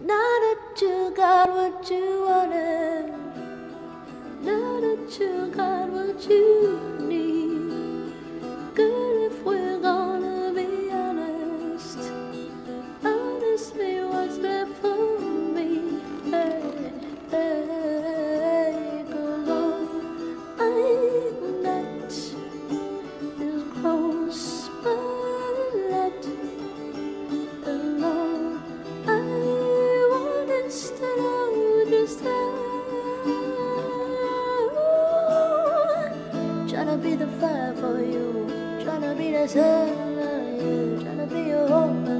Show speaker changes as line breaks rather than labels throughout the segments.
Now that you got what you wanted, now that you got what you Tryna be the fire for you Tryna be the sun. yeah Tryna be your home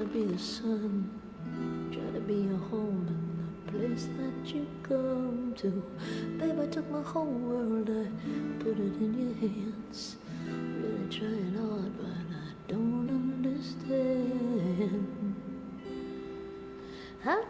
to be the sun, try to be your home and the place that you come to. Babe, I took my whole world, I put it in your hands. Really trying hard, but I don't understand. huh?